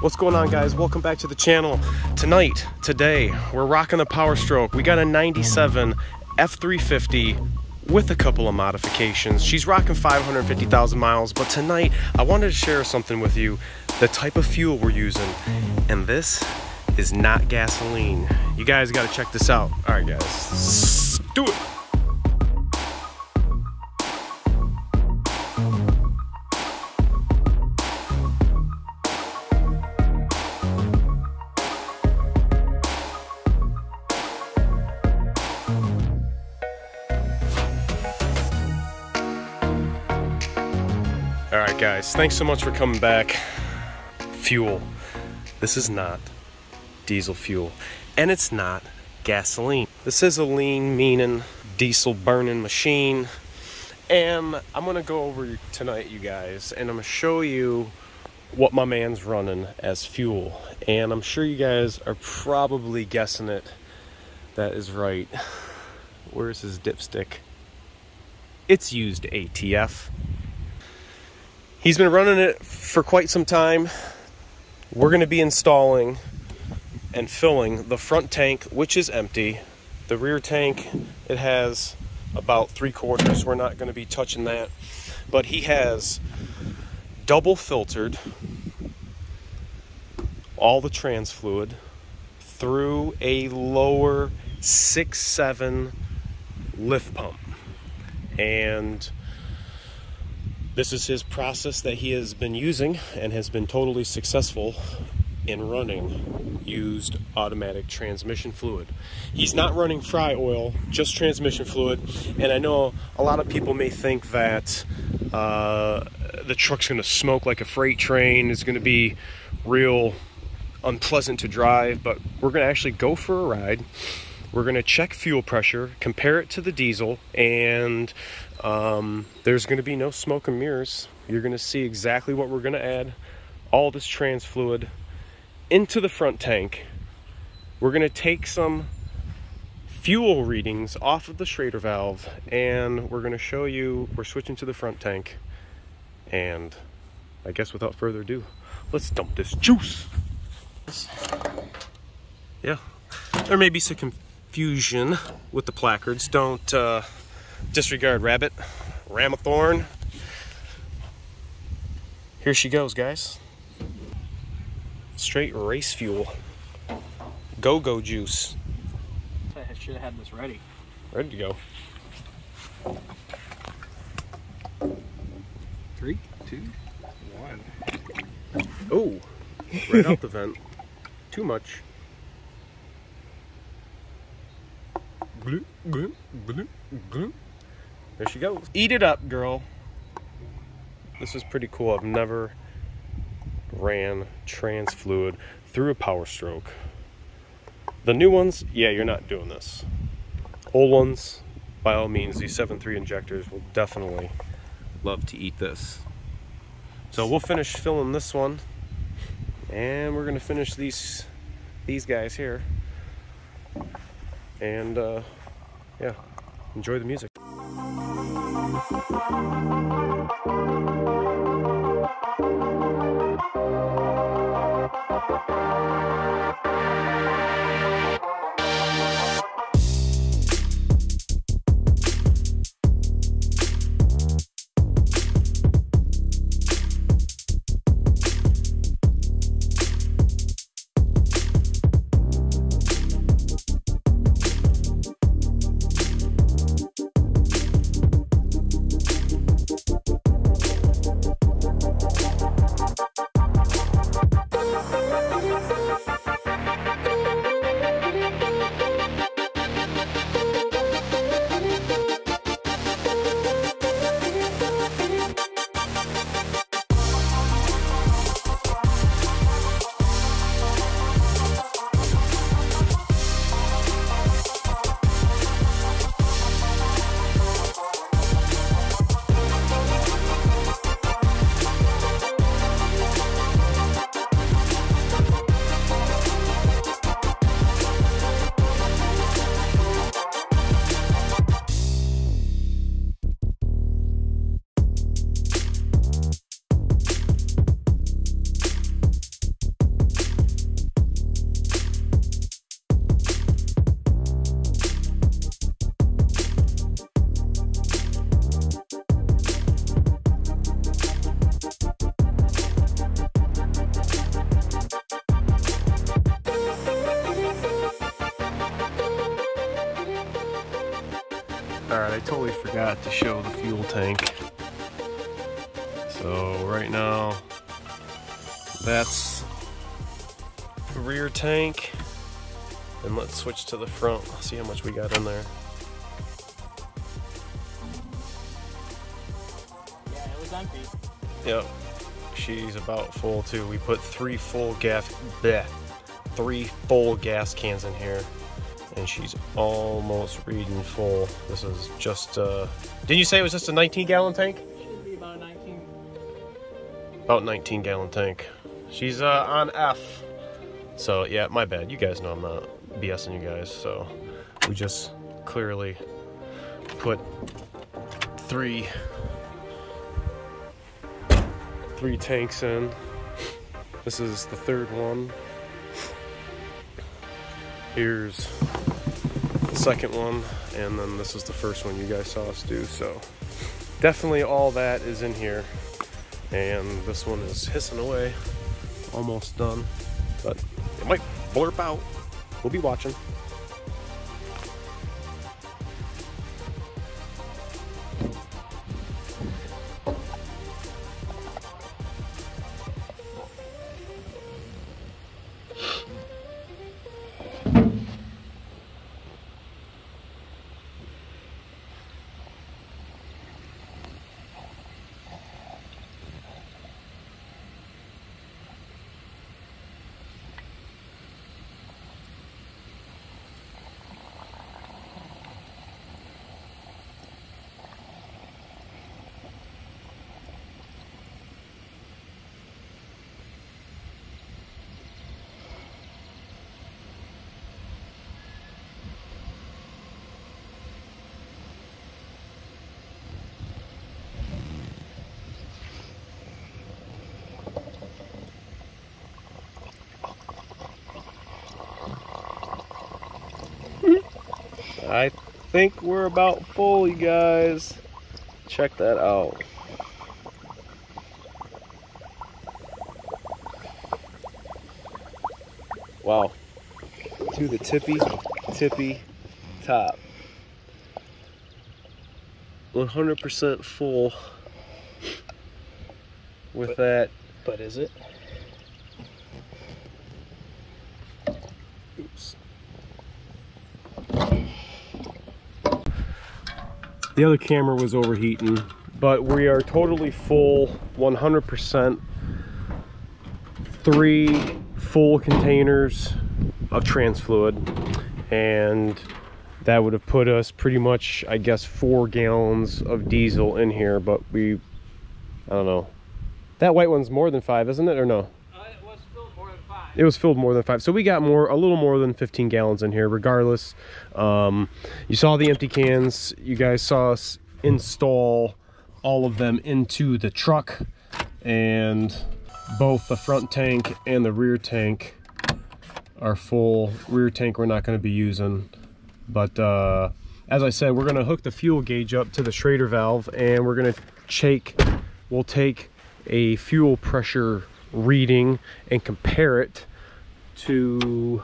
What's going on guys? Welcome back to the channel. Tonight, today, we're rocking the Power Stroke. We got a 97 F350 with a couple of modifications. She's rocking 550,000 miles, but tonight I wanted to share something with you, the type of fuel we're using. And this is not gasoline. You guys gotta check this out. All right guys, do it. All right, guys, thanks so much for coming back. Fuel. This is not diesel fuel, and it's not gasoline. This is a lean, meaning, diesel burning machine. And I'm gonna go over tonight, you guys, and I'm gonna show you what my man's running as fuel. And I'm sure you guys are probably guessing it. That is right. Where's his dipstick? It's used ATF. He's been running it for quite some time. We're going to be installing and filling the front tank, which is empty. The rear tank, it has about three quarters. We're not going to be touching that. But he has double filtered all the trans fluid through a lower 6-7 lift pump. And this is his process that he has been using and has been totally successful in running used automatic transmission fluid. He's not running fry oil, just transmission fluid. And I know a lot of people may think that uh, the truck's gonna smoke like a freight train, it's gonna be real unpleasant to drive, but we're gonna actually go for a ride. We're gonna check fuel pressure, compare it to the diesel, and um, there's going to be no smoke and mirrors. You're going to see exactly what we're going to add. All this trans fluid into the front tank. We're going to take some fuel readings off of the Schrader valve and we're going to show you, we're switching to the front tank. And I guess without further ado, let's dump this juice. Yeah, there may be some confusion with the placards. Don't, uh, Disregard Rabbit, Ramathorn. Here she goes, guys. Straight race fuel. Go-go juice. I should have had this ready. Ready to go. Three, two, one. Oh, right out the vent. Too much. There she goes. Eat it up, girl. This is pretty cool. I've never ran trans fluid through a power stroke. The new ones, yeah, you're not doing this. Old ones, by all means, these 7.3 injectors will definitely love to eat this. So we'll finish filling this one and we're gonna finish these these guys here and uh, yeah. Enjoy the music I totally forgot to show the fuel tank. So right now, that's the rear tank. And let's switch to the front, see how much we got in there. Yeah, it was empty. Yep, she's about full too. We put three full gas, bleh, three full gas cans in here, and she's almost reading full. This is just, uh, didn't you say it was just a 19 gallon tank? Should be about 19. About 19 gallon tank. She's uh, on F. So yeah, my bad. You guys know I'm not BSing you guys. So we just clearly put three three tanks in. This is the third one. Here's the second one, and then this is the first one you guys saw us do. So definitely all that is in here. And this one is hissing away. Almost done. But it might blurp out. We'll be watching think we're about full, you guys. Check that out. Wow. To the tippy, tippy top. 100% full with that. But is it? The other camera was overheating, but we are totally full, 100%. Three full containers of trans fluid, and that would have put us pretty much, I guess, four gallons of diesel in here, but we, I don't know. That white one's more than five, isn't it, or no? Uh, it was still more than five. It was filled more than five. So we got more a little more than 15 gallons in here regardless. Um, you saw the empty cans. You guys saw us install all of them into the truck and both the front tank and the rear tank are full. Rear tank we're not going to be using but uh, as I said we're going to hook the fuel gauge up to the Schrader valve and we're going to take we'll take a fuel pressure reading and compare it to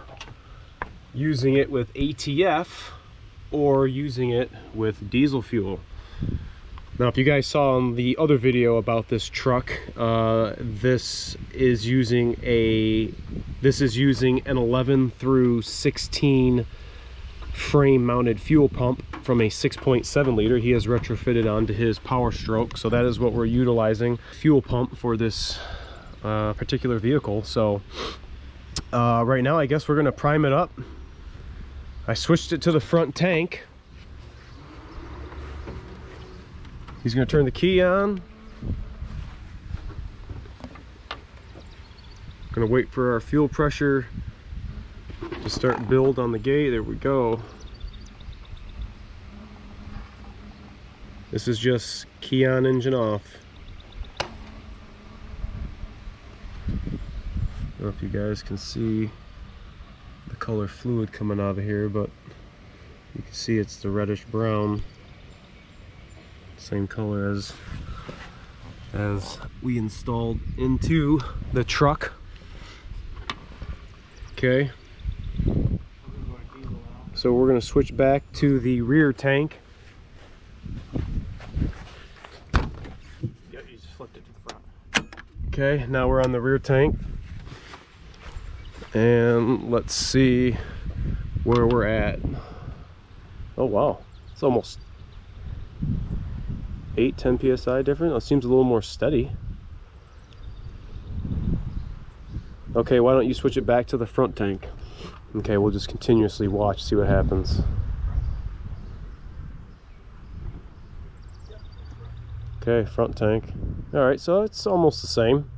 using it with ATF or using it with diesel fuel. Now, if you guys saw in the other video about this truck, uh, this is using a this is using an 11 through 16 frame mounted fuel pump from a 6.7 liter he has retrofitted onto his power stroke so that is what we're utilizing fuel pump for this uh, particular vehicle. So uh, right now I guess we're gonna prime it up. I switched it to the front tank. He's gonna turn the key on. Gonna wait for our fuel pressure to start build on the gate. There we go. This is just key on engine off Know if you guys can see the color fluid coming out of here, but you can see it's the reddish brown, same color as as we installed into the truck. Okay. So we're gonna switch back to the rear tank. Okay, now we're on the rear tank. And let's see where we're at. Oh wow, it's almost 8, 10 psi different. It seems a little more steady. Okay, why don't you switch it back to the front tank? Okay, we'll just continuously watch, see what happens. Okay, front tank. All right, so it's almost the same.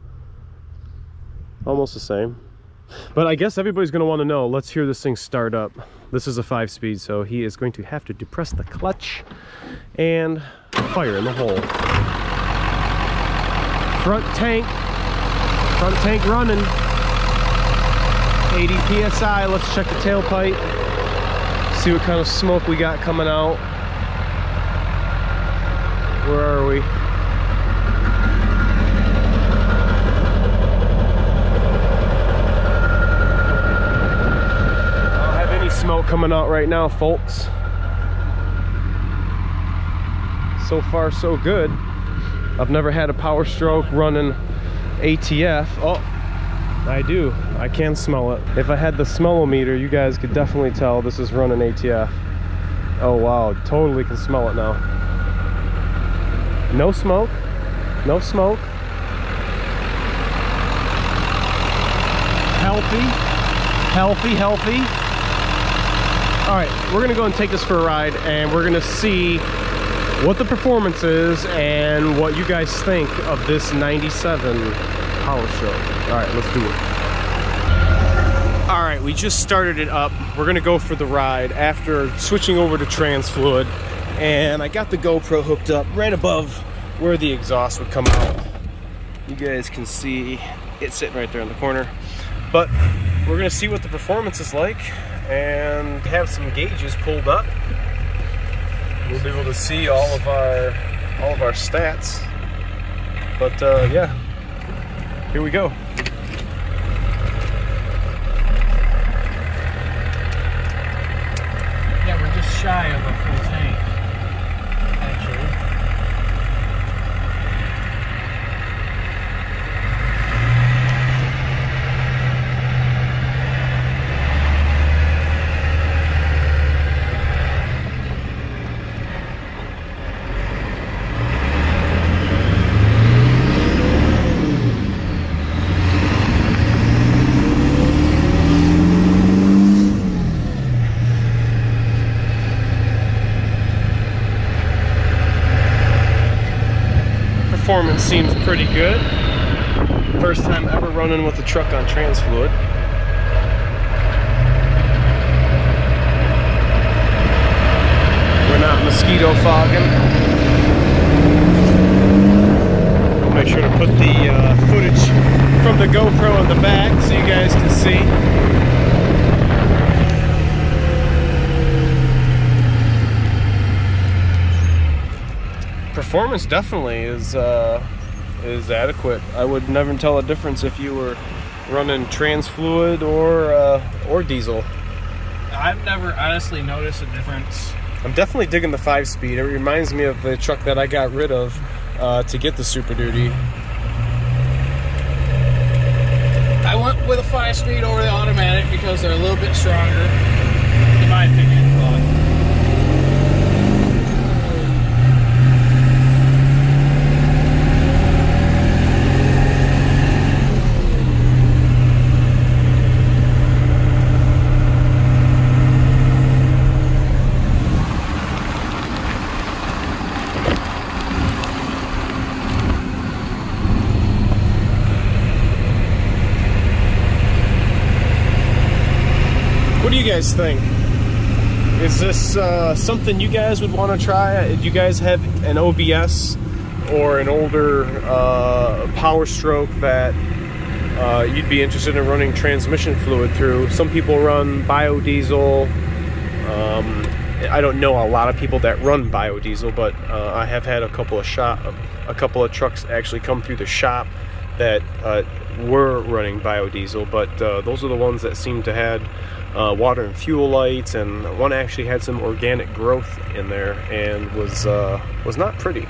Almost the same. But I guess everybody's gonna wanna know, let's hear this thing start up. This is a five speed, so he is going to have to depress the clutch and fire in the hole. Front tank, front tank running. 80 PSI, let's check the tailpipe. See what kind of smoke we got coming out. Where are we? I smoke coming out right now, folks. So far, so good. I've never had a power stroke running ATF. Oh, I do. I can smell it. If I had the smellometer, you guys could definitely tell this is running ATF. Oh wow, totally can smell it now. No smoke. No smoke. Healthy. Healthy, healthy. All right, we're gonna go and take this for a ride and we're gonna see what the performance is and what you guys think of this 97 power stroke. All right, let's do it. All right, we just started it up. We're gonna go for the ride after switching over to trans fluid. And I got the GoPro hooked up right above where the exhaust would come out. You guys can see it sitting right there in the corner. But we're gonna see what the performance is like and have some gauges pulled up. We'll be able to see all of our all of our stats. But uh, yeah, here we go. Yeah, we're just shy of a full tank. Actually. Performance seems pretty good. First time ever running with a truck on trans fluid. We're not mosquito fogging. I'll make sure to put the uh, footage from the GoPro in the back so you guys can see. Performance definitely is uh, is adequate. I would never tell a difference if you were running trans fluid or uh, or diesel. I've never honestly noticed a difference. I'm definitely digging the five speed. It reminds me of the truck that I got rid of uh, to get the Super Duty. I went with a five speed over the automatic because they're a little bit stronger, in my opinion. But What do you guys think? Is this uh, something you guys would want to try? Do you guys have an OBS or an older uh, Power Stroke that uh, you'd be interested in running transmission fluid through? Some people run biodiesel. Um, I don't know a lot of people that run biodiesel, but uh, I have had a couple of shop, a couple of trucks actually come through the shop that uh, were running biodiesel, but uh, those are the ones that seem to had uh, water and fuel lights, and one actually had some organic growth in there and was uh, was not pretty.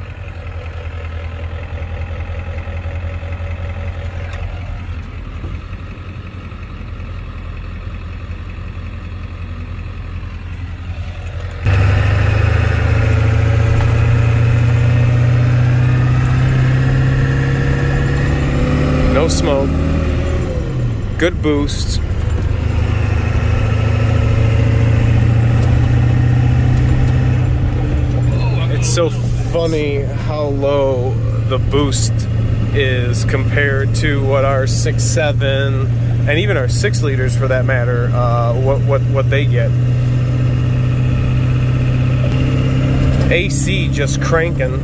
stroke, good boost. It's so funny how low the boost is compared to what our six seven and even our six liters for that matter uh, what what what they get AC just cranking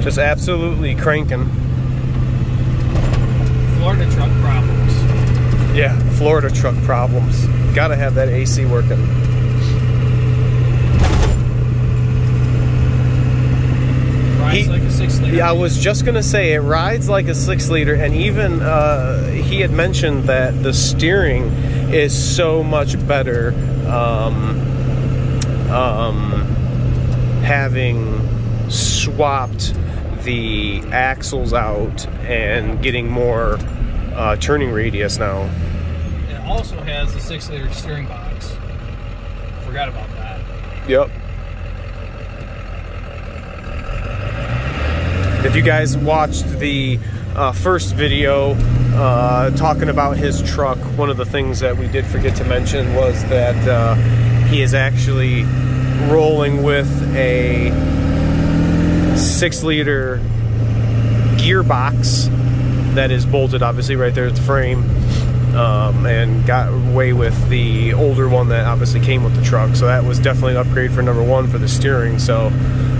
just absolutely cranking Florida truck problems. Yeah Florida truck problems gotta have that AC working He- like a six liter. Yeah, I was just gonna say it rides like a six liter, and even uh, he had mentioned that the steering is so much better. Um, um, having swapped the axles out and getting more uh, turning radius now. It also has the six liter steering box. Forgot about that. Yep. If you guys watched the uh, first video uh, talking about his truck, one of the things that we did forget to mention was that uh, he is actually rolling with a six liter gearbox that is bolted obviously right there at the frame um, and got away with the older one that obviously came with the truck. So that was definitely an upgrade for number one for the steering. So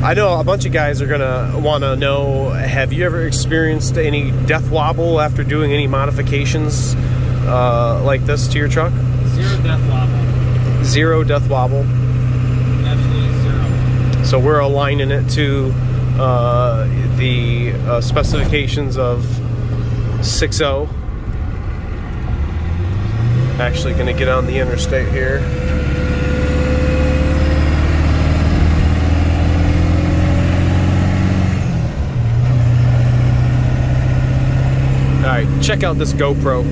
I know a bunch of guys are gonna want to know: Have you ever experienced any death wobble after doing any modifications uh, like this to your truck? Zero death wobble. Zero death wobble. Absolutely zero. So we're aligning it to uh, the uh, specifications of 6.0. Actually, going to get on the interstate here. All right, check out this GoPro.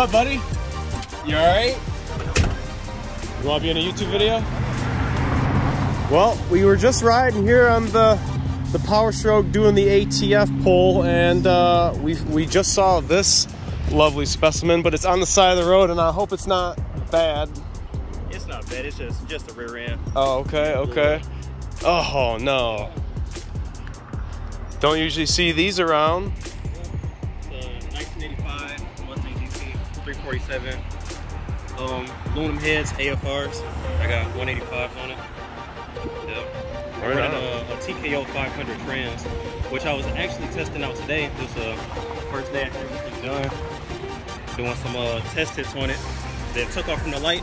Up, buddy? You alright? You want to be in a YouTube video? Well, we were just riding here on the the Power Stroke doing the ATF pull, and uh, we we just saw this lovely specimen, but it's on the side of the road, and I hope it's not bad. It's not bad. It's just just a rear end. Oh, okay, okay. Oh no. Don't usually see these around. 347. Um, aluminum heads, AFRs. I got 185 on it. I'm Right running a, a TKO 500 trans, which I was actually testing out today. This uh, first day after everything done. Doing some uh, test hits on it. Then took off from the light,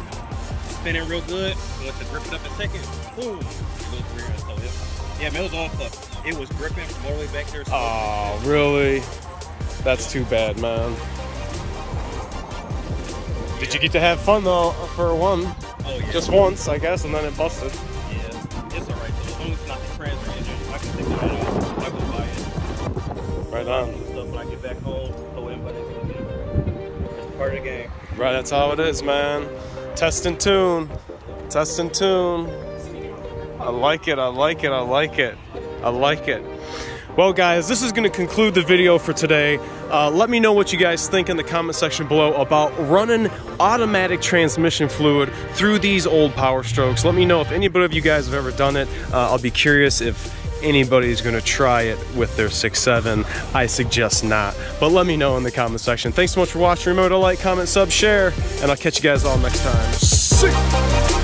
spinning real good. Went to grip it up a second. Boom. It goes rear end. So it, yeah, man, it was on fuck. It was gripping from all the way back there. So Oh, really? That's too bad, man. Did you get to have fun though for one? Oh yeah. Just once, I guess, and then it busted. Yeah, it's alright though. As long as it's not the trans or engine, I can take that out. I go buy it. Right on. stuff when I get back home. Throw in weekend. It's part of the game. Right, that's how it is, man. Test and tune. Test and tune. I like it, I like it, I like it. I like it. Well, guys, this is going to conclude the video for today. Uh, let me know what you guys think in the comment section below about running automatic transmission fluid through these old Power Strokes. Let me know if anybody of you guys have ever done it. Uh, I'll be curious if anybody's going to try it with their 6.7. I suggest not. But let me know in the comment section. Thanks so much for watching. Remember to like, comment, sub, share, and I'll catch you guys all next time.